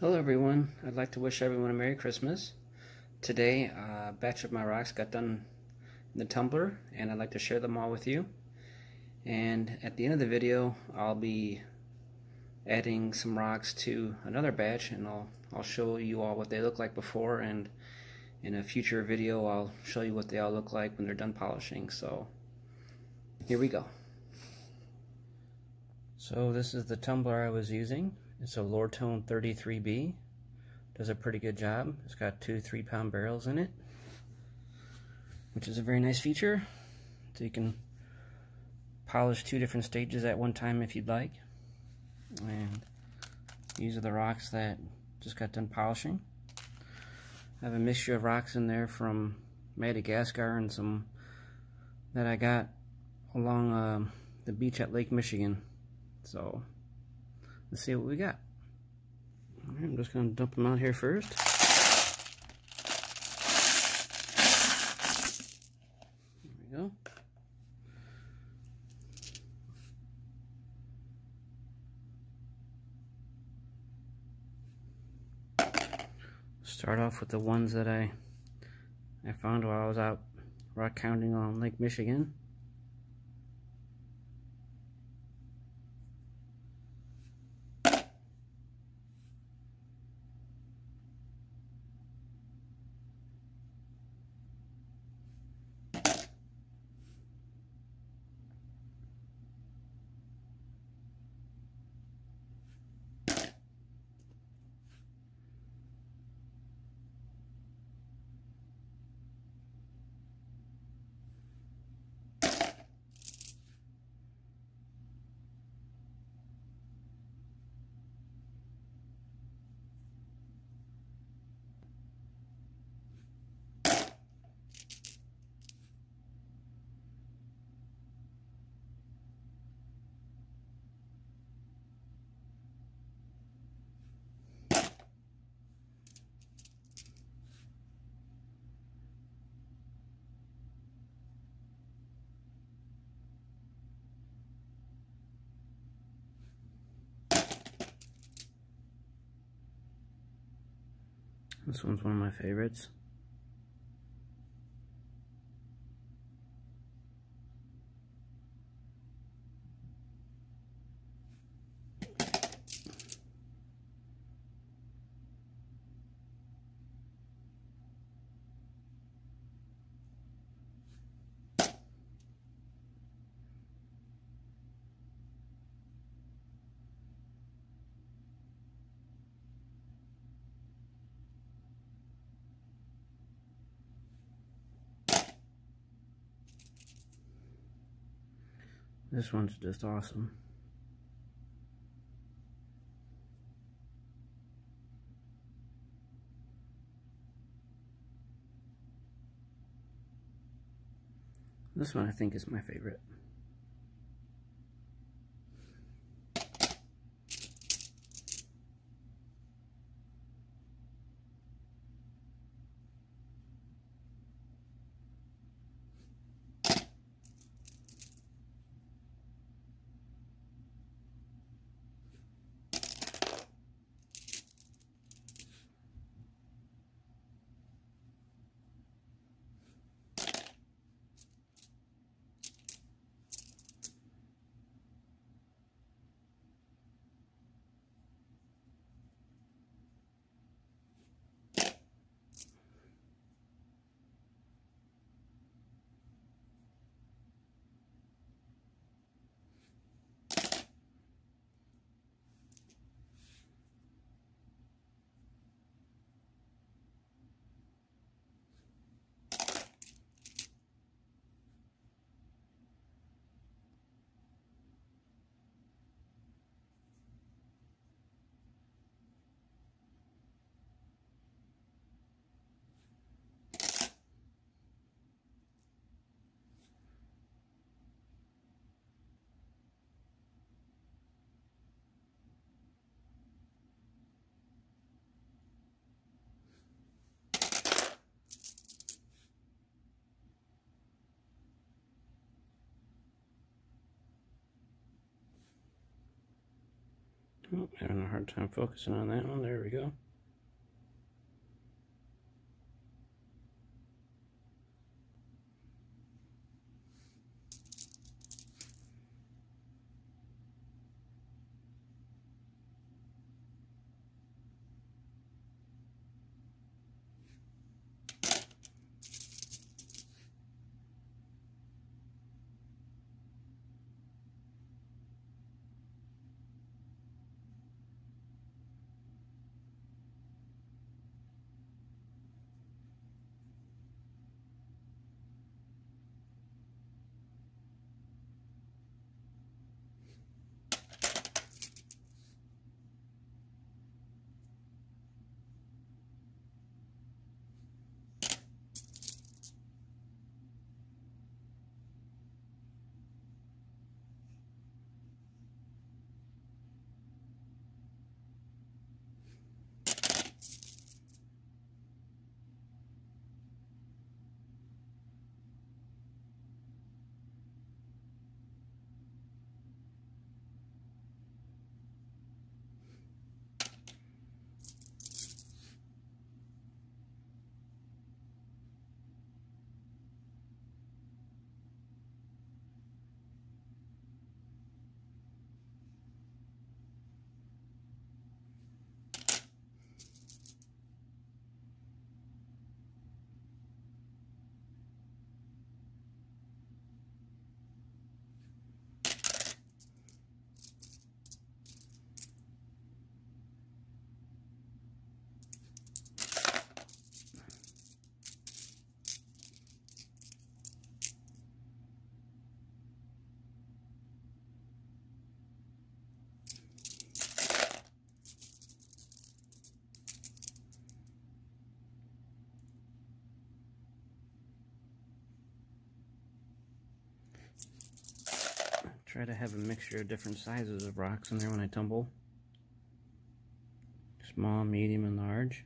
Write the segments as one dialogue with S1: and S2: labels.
S1: Hello everyone, I'd like to wish everyone a Merry Christmas. Today a batch of my rocks got done in the tumbler and I'd like to share them all with you. And at the end of the video I'll be adding some rocks to another batch and I'll, I'll show you all what they look like before and in a future video I'll show you what they all look like when they're done polishing. So here we go. So this is the tumbler I was using. It's a Lortone 33B. Does a pretty good job. It's got two three pound barrels in it, which is a very nice feature. So you can polish two different stages at one time if you'd like. And these are the rocks that just got done polishing. I have a mixture of rocks in there from Madagascar and some that I got along uh, the beach at Lake Michigan. So Let's see what we got. Right, I'm just going to dump them out here first. There we go. Start off with the ones that I I found while I was out rock counting on Lake Michigan. This one's one of my favorites. This one's just awesome. This one I think is my favorite. Oh, having a hard time focusing on that one. There we go. Try to have a mixture of different sizes of rocks in there when I tumble. Small, medium, and large.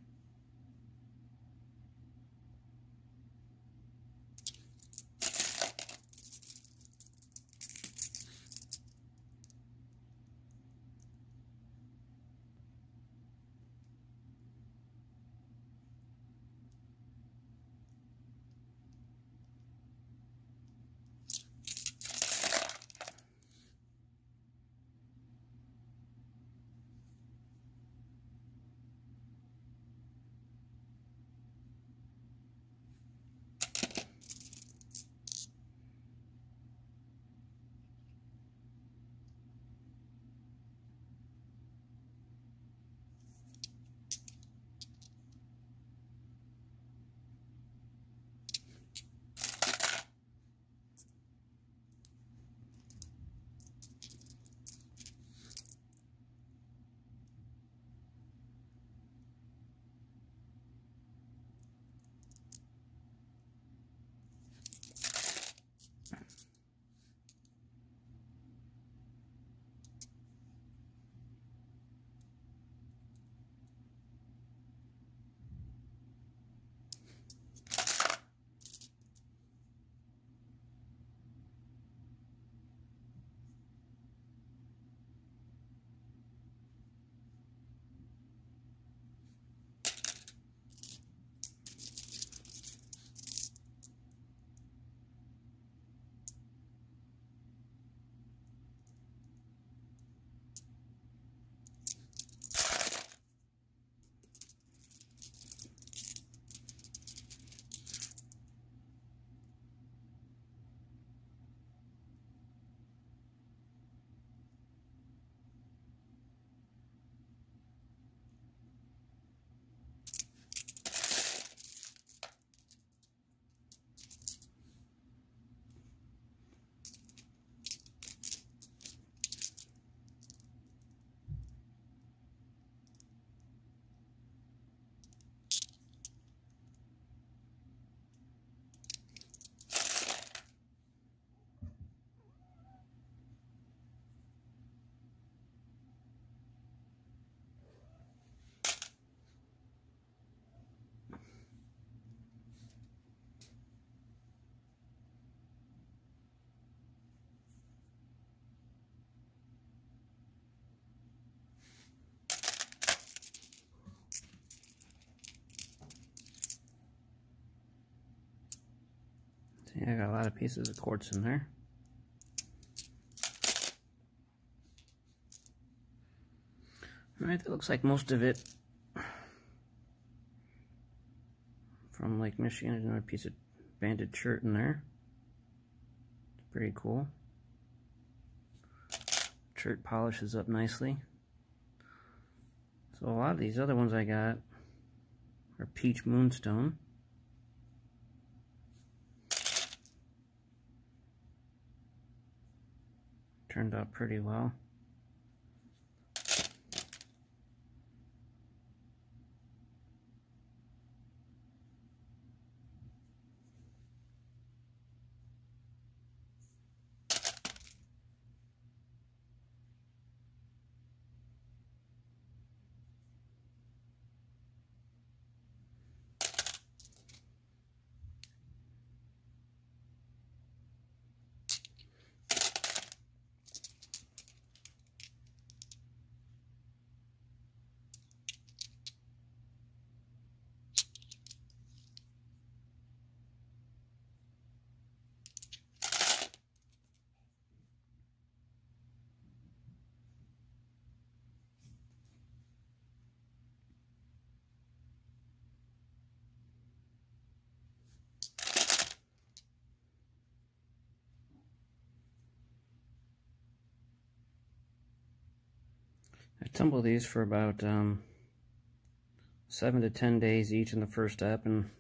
S1: See, I got a lot of pieces of quartz in there. Alright, that looks like most of it from Lake Michigan. Another piece of banded chert in there. It's pretty cool. Chert polishes up nicely. So a lot of these other ones I got are peach moonstone. Turned out pretty well. I tumble these for about um, seven to ten days each in the first step, and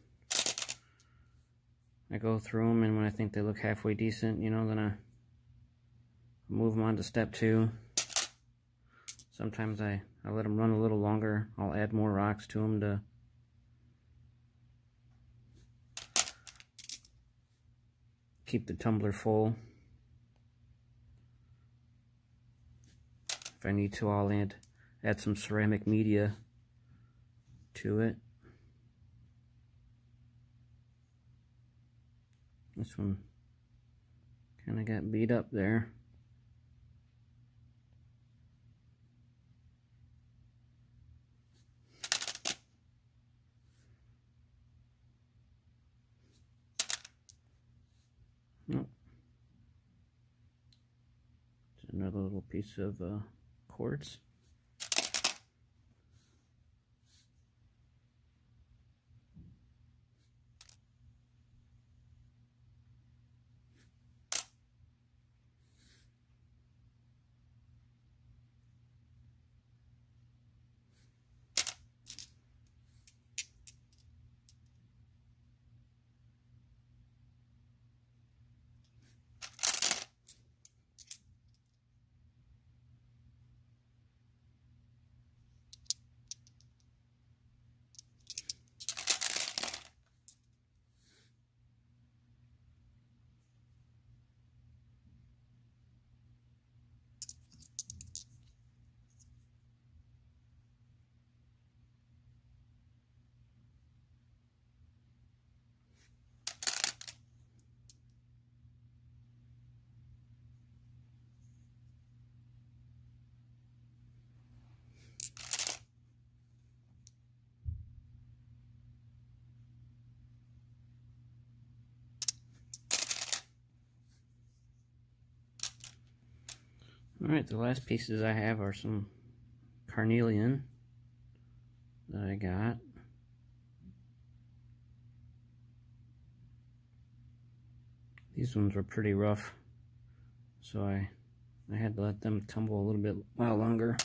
S1: I go through them, and when I think they look halfway decent, you know, then I move them on to step two. Sometimes I, I let them run a little longer. I'll add more rocks to them to keep the tumbler full. If I need to, I'll add, add some ceramic media to it. This one kind of got beat up there. Nope. another little piece of uh, quartz. Alright, the last pieces I have are some carnelian that I got. These ones were pretty rough, so I, I had to let them tumble a little bit while longer.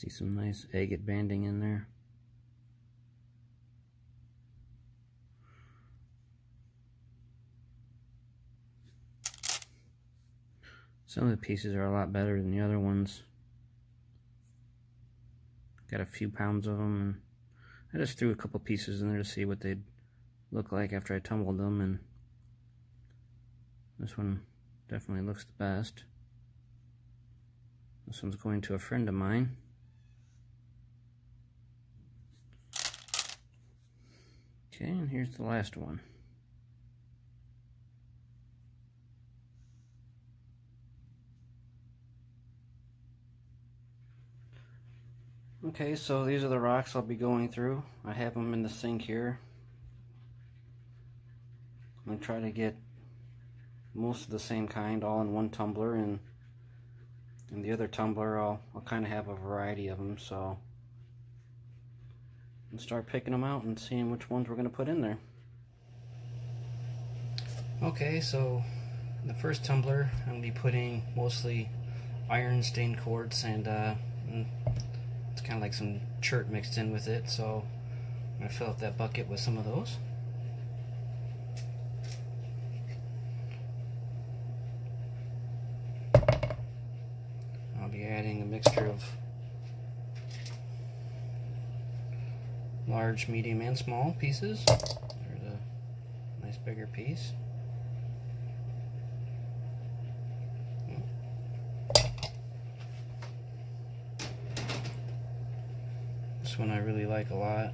S1: See some nice agate banding in there. Some of the pieces are a lot better than the other ones. Got a few pounds of them. And I just threw a couple pieces in there to see what they'd look like after I tumbled them. And this one definitely looks the best. This one's going to a friend of mine. Okay, and here's the last one. Okay, so these are the rocks I'll be going through. I have them in the sink here. I'm going to try to get most of the same kind all in one tumbler and in the other tumbler I'll, I'll kind of have a variety of them so I'll start picking them out and seeing which ones we're going to put in there. Okay, so the first tumbler I'm going to be putting mostly iron stained quartz and uh, it's kind of like some chert mixed in with it so I'm going to fill up that bucket with some of those. I'll be adding a mixture of large, medium, and small pieces. There's a nice bigger piece. This one I really like a lot.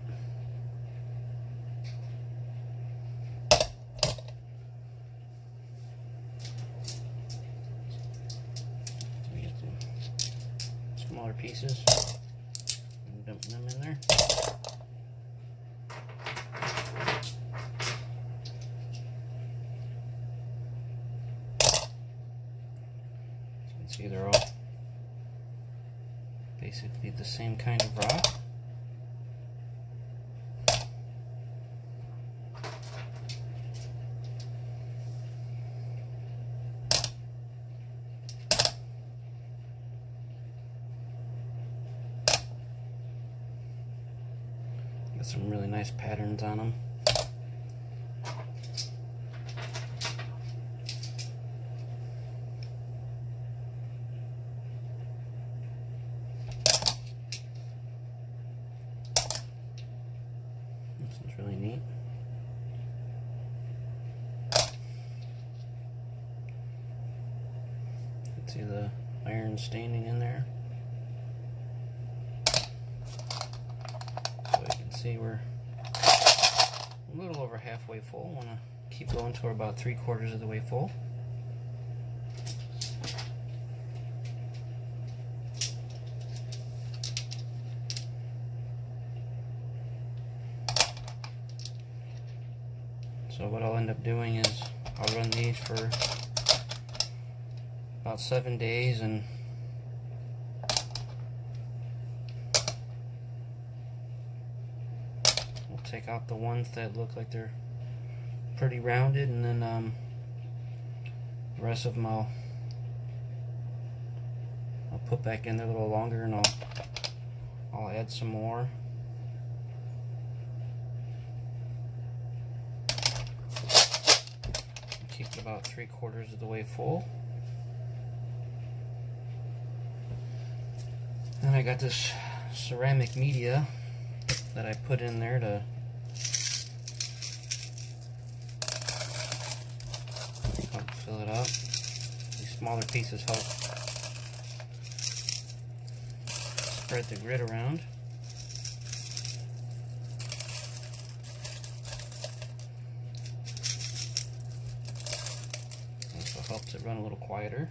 S1: smaller pieces and dump them in there. you can see they're all basically the same kind of rock. Got some really nice patterns on them. This is really neat. You can see the iron staining in there. So you can see we're a little over halfway full. Want to keep going to we're about three quarters of the way full. So what I'll end up doing is I'll run these for about seven days and we'll take out the ones that look like they're pretty rounded and then um, the rest of them I'll, I'll put back in there a little longer and I'll, I'll add some more. Keep it about three quarters of the way full. Then I got this ceramic media that I put in there to help fill it up. These smaller pieces help spread the grit around. Also helps it run a little quieter.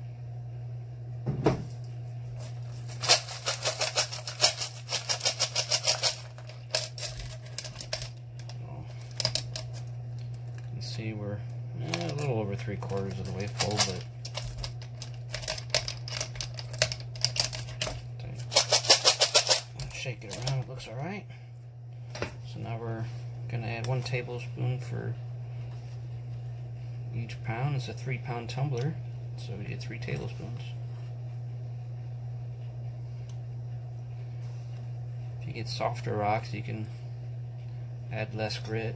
S1: see we're eh, a little over three quarters of the way full, but shake it around, it looks alright. So now we're gonna add one tablespoon for each pound. It's a three pound tumbler, so we get three tablespoons. If you get softer rocks, you can add less grit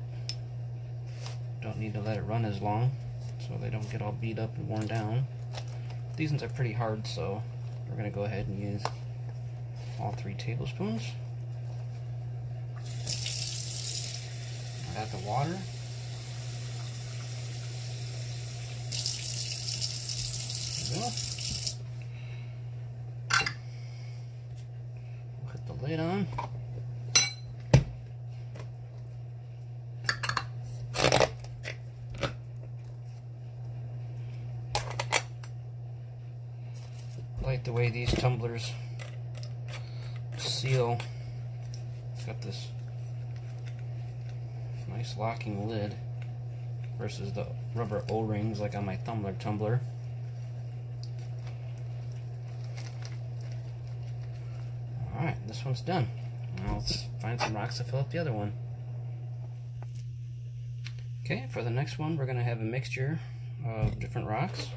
S1: don't need to let it run as long so they don't get all beat up and worn down. These ones are pretty hard so we're going to go ahead and use all three tablespoons. Add the water. There we go. Put the lid on. like the way these tumblers seal It's got this nice locking lid versus the rubber O-rings like on my tumbler tumbler. Alright, this one's done. Now let's find some rocks to fill up the other one. Okay, for the next one we're going to have a mixture of different rocks.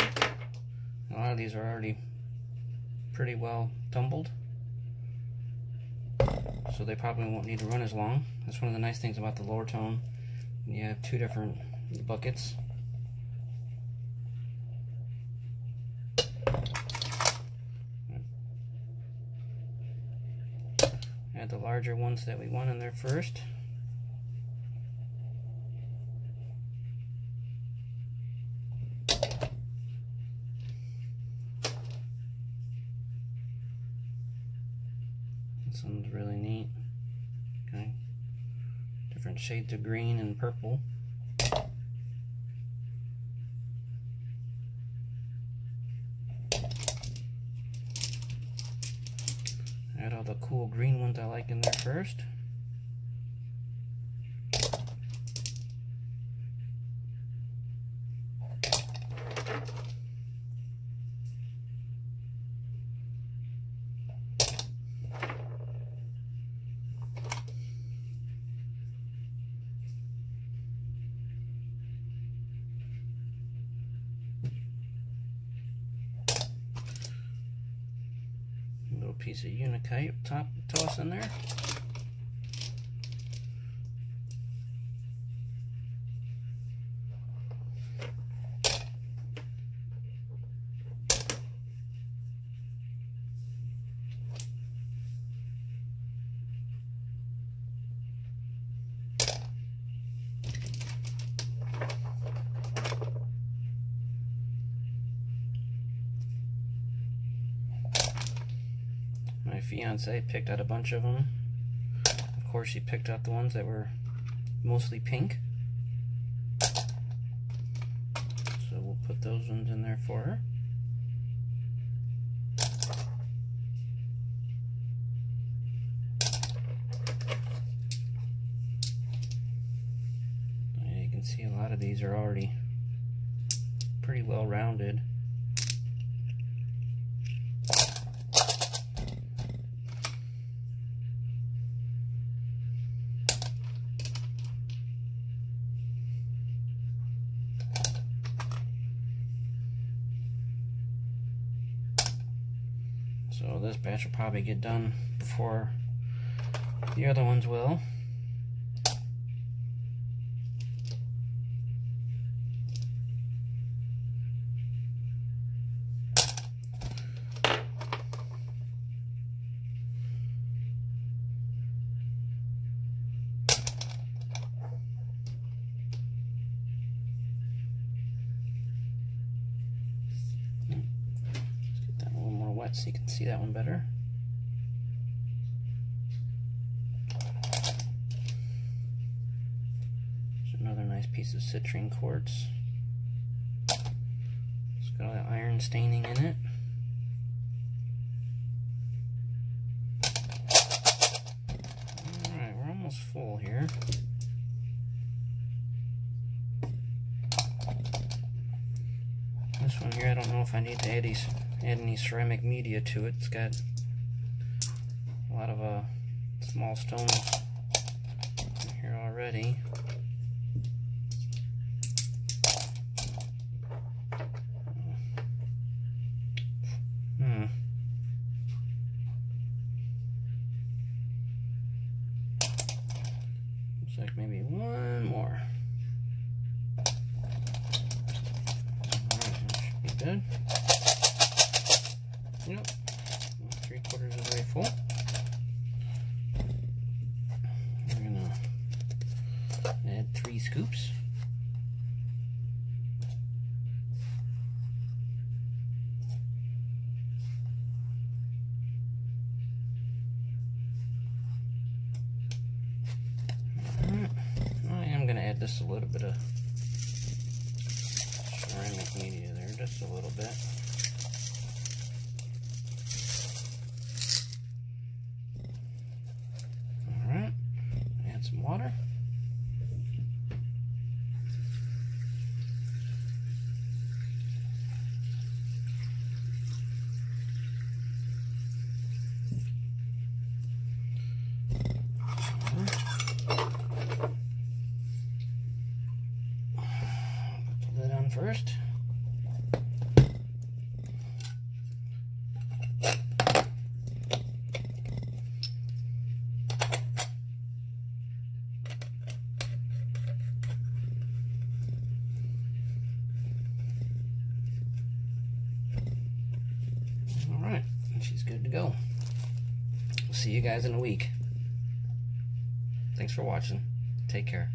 S1: A lot of these are already pretty well tumbled so they probably won't need to run as long. That's one of the nice things about the Lortone. You have two different buckets. Add the larger ones that we want in there first. This one's really neat. Okay. Different shades of green and purple. Add all the cool green ones I like in there first. little piece of Unakite top toss in there. My fiance picked out a bunch of them. Of course, she picked out the ones that were mostly pink. So we'll put those ones in there for her. you can see a lot of these are already pretty well rounded. So this batch will probably get done before the other ones will. Wet so you can see that one better. There's another nice piece of citrine quartz. It's got all that iron staining in it. Alright, we're almost full here. This one here, I don't know if I need to add add any ceramic media to it. It's got a lot of uh, small stones in here already. Hmm. Looks like maybe one more. Alright, should be good. Yep, three quarters of the way full. We're gonna add three scoops. I am gonna add just a little bit of ceramic media there, just a little bit. Alright, add some water. Put the lid on first. All right, she's good to go. We'll see you guys in a week. Thanks for watching. Take care.